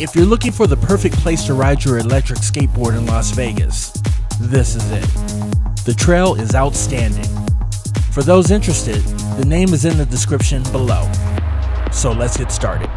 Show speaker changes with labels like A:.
A: If you're looking for the perfect place to ride your electric skateboard in Las Vegas, this is it. The trail is outstanding. For those interested, the name is in the description below. So let's get started.